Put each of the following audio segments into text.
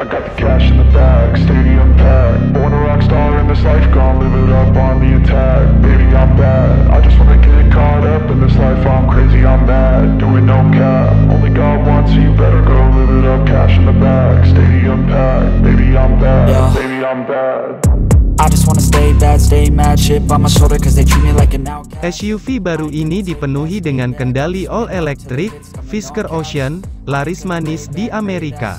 I got the cash in the bag, stadium packed. Born a rock star in this life, gonna live it up on the attack. Baby, I'm bad. I just wanna get caught up in this life. I'm crazy, I'm mad. Doing no cap. Only God wants you better go live it up. Cash in the bag, stadium packed. Baby, I'm bad. Yeah. Baby, I'm bad. I just wanna stay bad, stay mad, chip on my shoulder cause they treat me like an outcast SUV baru ini dipenuhi dengan kendali all electric, Fisker Ocean, laris manis di Amerika.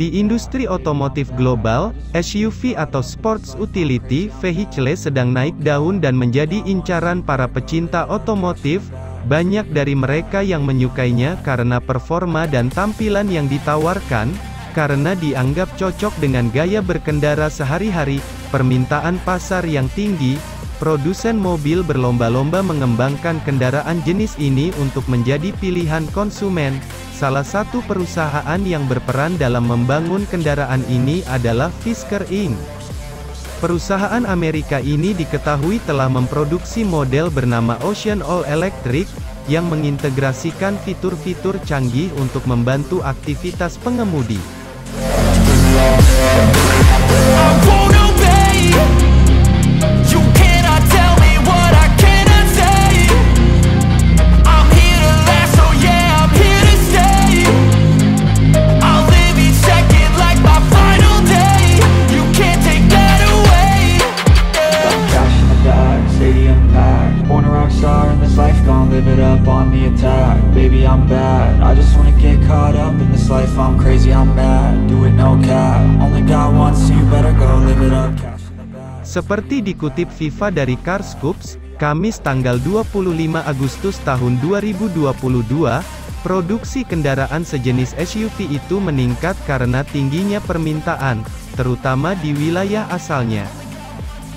Di industri otomotif global, SUV atau Sports Utility Vehicle sedang naik daun dan menjadi incaran para pecinta otomotif. Banyak dari mereka yang menyukainya karena performa dan tampilan yang ditawarkan, karena dianggap cocok dengan gaya berkendara sehari-hari, permintaan pasar yang tinggi, produsen mobil berlomba-lomba mengembangkan kendaraan jenis ini untuk menjadi pilihan konsumen. Salah satu perusahaan yang berperan dalam membangun kendaraan ini adalah Fisker Inc. Perusahaan Amerika ini diketahui telah memproduksi model bernama Ocean All Electric, yang mengintegrasikan fitur-fitur canggih untuk membantu aktivitas pengemudi. Baby, I'm bad, I just wanna get caught up in this life. I'm crazy, I'm mad, do it no cap. Only God wants you, better go live it up. Seperti dikutip FIFA dari Carscoops, Kamis tanggal 25 Agustus tahun 2022, produksi kendaraan sejenis SUV itu meningkat karena tingginya permintaan, terutama di wilayah asalnya.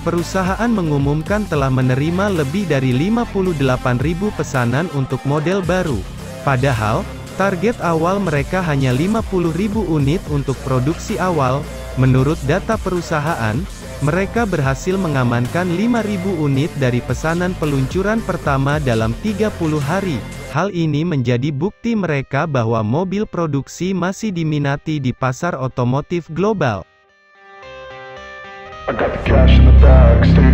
Perusahaan mengumumkan telah menerima lebih dari 58.000 pesanan untuk model baru. Padahal, target awal mereka hanya 50.000 unit untuk produksi awal. Menurut data perusahaan, mereka berhasil mengamankan 5.000 unit dari pesanan peluncuran pertama dalam 30 hari. Hal ini menjadi bukti mereka bahwa mobil produksi masih diminati di pasar otomotif global. I got the cash in the bag,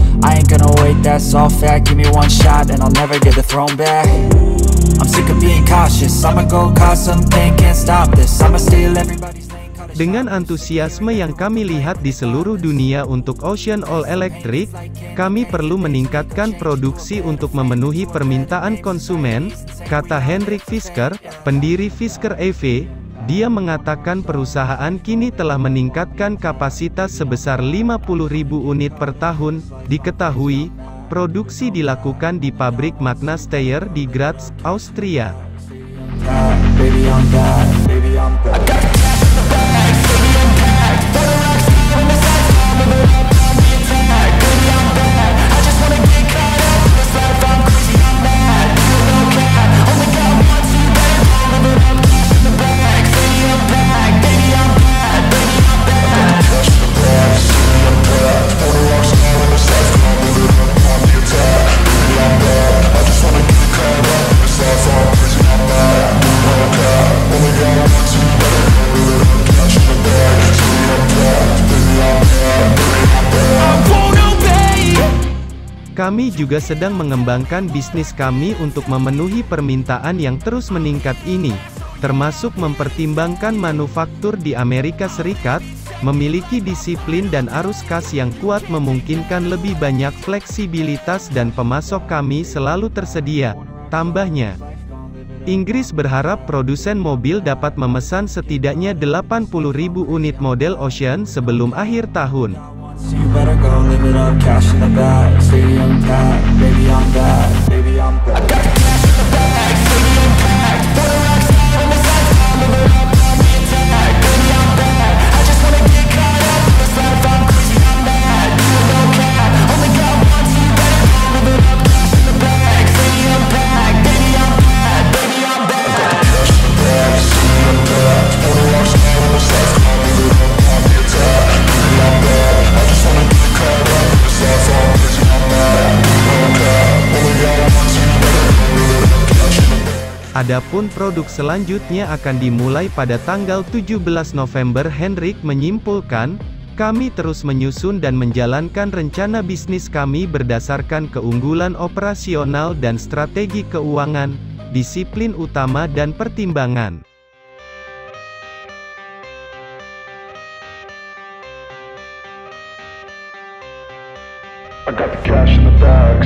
I ain't gonna wait, that's all fact, give me one shot and I'll never get the throne back. I'm sick of being cautious, I'ma go cause something, can't stop this. I'ma steal everybody's Dengan antusiasme yang kami lihat di seluruh dunia untuk Ocean All Electric, kami perlu meningkatkan produksi untuk memenuhi permintaan konsumen, kata Henrik Fisker, pendiri Fisker EV. Dia mengatakan perusahaan kini telah meningkatkan kapasitas sebesar 50.000 unit per tahun. Diketahui, produksi dilakukan di pabrik Magna Steyr di Graz, Austria. Kami juga sedang mengembangkan bisnis kami untuk memenuhi permintaan yang terus meningkat ini, termasuk mempertimbangkan manufaktur di Amerika Serikat, memiliki disiplin dan arus kas yang kuat memungkinkan lebih banyak fleksibilitas dan pemasok kami selalu tersedia, tambahnya. Inggris berharap produsen mobil dapat memesan setidaknya 80.000 unit model Ocean sebelum akhir tahun. So you better go live it up, cash in the bag, stadium packed, baby I'm bad, Adapun produk selanjutnya akan dimulai pada tanggal 17 November Hendrik menyimpulkan, kami terus menyusun dan menjalankan rencana bisnis kami berdasarkan keunggulan operasional dan strategi keuangan, disiplin utama dan pertimbangan. I got the cash in the bag,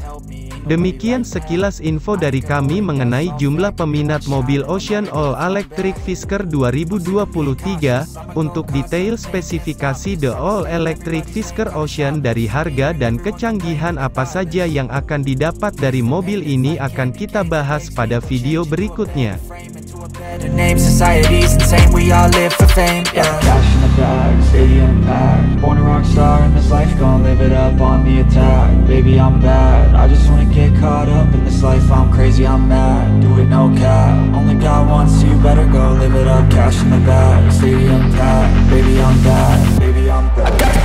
Demikian sekilas info dari kami mengenai jumlah peminat mobil Ocean All Electric Fisker 2023. Untuk detail spesifikasi The All Electric Fisker Ocean dari harga dan kecanggihan apa saja yang akan didapat dari mobil ini akan kita bahas pada video berikutnya. Frame into a better name, society's insane, we all live for fame, yeah. Cash in the bag, stadium packed Born a rock star in this life, gon' live it up on the attack. Baby, I'm bad, I just wanna get caught up in this life. I'm crazy, I'm mad, do it no cap. Only God wants you, better go live it up. Cash in the bag, stadium packed Baby, I'm bad, baby, I'm bad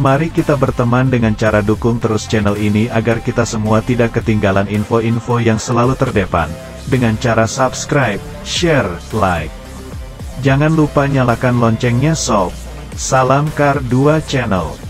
Mari kita berteman dengan cara dukung terus channel ini agar kita semua tidak ketinggalan info-info yang selalu terdepan. Dengan cara subscribe, share, like. Jangan lupa nyalakan loncengnya sob. Salam Kar 2 Channel.